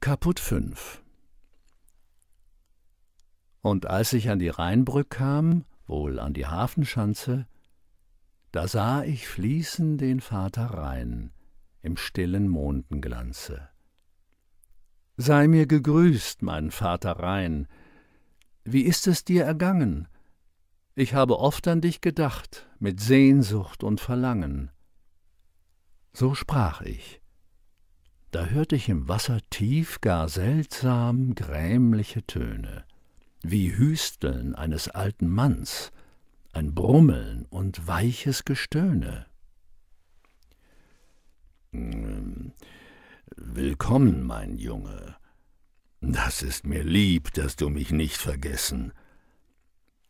Kaput 5 Und als ich an die Rheinbrück kam, wohl an die Hafenschanze, da sah ich fließen den Vater Rhein im stillen Mondenglanze. Sei mir gegrüßt, mein Vater Rhein, wie ist es dir ergangen? Ich habe oft an dich gedacht, mit Sehnsucht und Verlangen. So sprach ich. Da hört ich im Wasser tief gar seltsam grämliche Töne, wie Hüsteln eines alten Manns, ein Brummeln und weiches Gestöhne. Hm, willkommen, mein Junge. Das ist mir lieb, dass du mich nicht vergessen.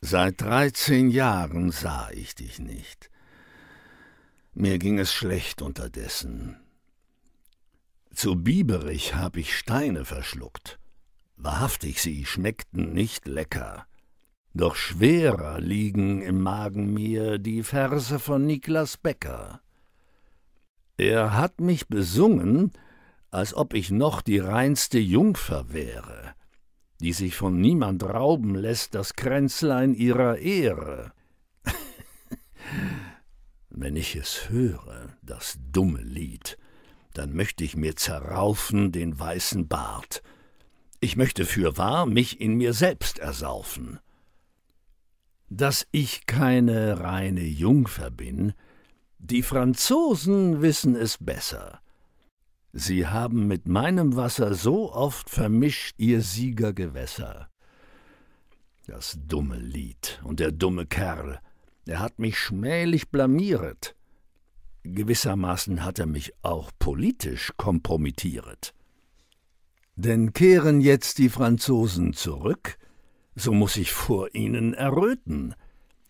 Seit dreizehn Jahren sah ich dich nicht. Mir ging es schlecht unterdessen. Zu Biberich hab ich Steine verschluckt. Wahrhaftig, sie schmeckten nicht lecker. Doch schwerer liegen im Magen mir die Verse von Niklas Becker. Er hat mich besungen, als ob ich noch die reinste Jungfer wäre, die sich von niemand rauben lässt das Kränzlein ihrer Ehre. Wenn ich es höre, das dumme Lied, dann möchte ich mir zerraufen den weißen Bart. Ich möchte fürwahr mich in mir selbst ersaufen. Dass ich keine reine Jungfer bin, die Franzosen wissen es besser. Sie haben mit meinem Wasser so oft vermischt ihr Siegergewässer. Das dumme Lied und der dumme Kerl, er hat mich schmählich blamieret. Gewissermaßen hat er mich auch politisch kompromittiert. Denn kehren jetzt die Franzosen zurück, so muss ich vor ihnen erröten.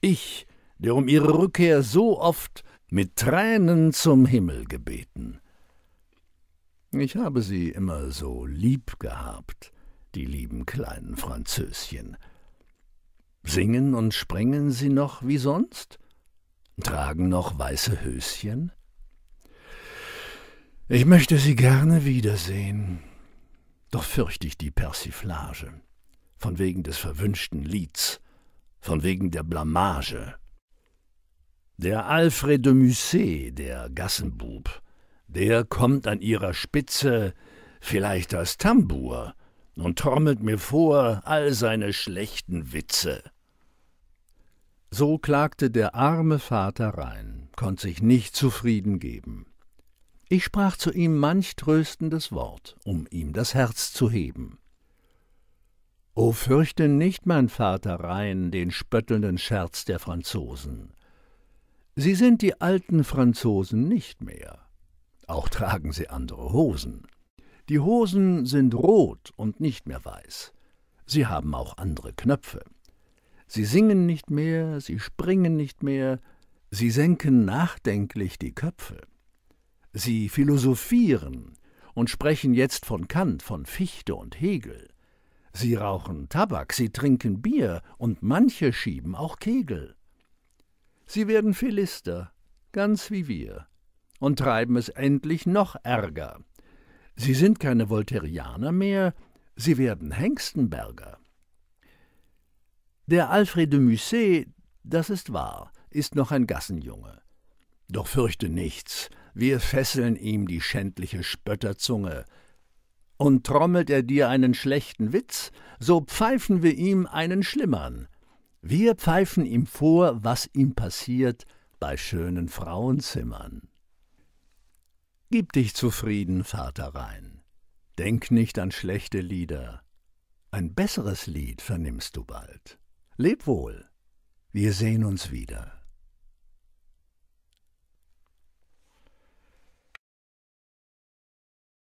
Ich, der um ihre Rückkehr so oft mit Tränen zum Himmel gebeten. Ich habe sie immer so lieb gehabt, die lieben kleinen Französchen. Singen und springen sie noch wie sonst? Tragen noch weiße Höschen? Ich möchte sie gerne wiedersehen, doch fürcht ich die Persiflage, von wegen des verwünschten Lieds, von wegen der Blamage. Der Alfred de Musset, der Gassenbub, der kommt an ihrer Spitze vielleicht als Tambour und trommelt mir vor all seine schlechten Witze. So klagte der arme Vater rein, konnt sich nicht zufrieden geben. Ich sprach zu ihm manch tröstendes Wort, um ihm das Herz zu heben. O fürchte nicht, mein Vater rein, den spöttelnden Scherz der Franzosen, Sie sind die alten Franzosen nicht mehr. Auch tragen sie andere Hosen. Die Hosen sind rot und nicht mehr weiß. Sie haben auch andere Knöpfe. Sie singen nicht mehr, sie springen nicht mehr, sie senken nachdenklich die Köpfe. Sie philosophieren und sprechen jetzt von Kant, von Fichte und Hegel. Sie rauchen Tabak, sie trinken Bier und manche schieben auch Kegel. Sie werden Philister, ganz wie wir, und treiben es endlich noch ärger. Sie sind keine Voltairianer mehr, sie werden Hengstenberger. Der Alfred de Musset, das ist wahr, ist noch ein Gassenjunge. Doch fürchte nichts, wir fesseln ihm die schändliche Spötterzunge. Und trommelt er dir einen schlechten Witz, so pfeifen wir ihm einen schlimmern, wir pfeifen ihm vor, was ihm passiert bei schönen Frauenzimmern. Gib dich zufrieden, Vater Rhein. Denk nicht an schlechte Lieder. Ein besseres Lied vernimmst du bald. Leb wohl, wir sehen uns wieder.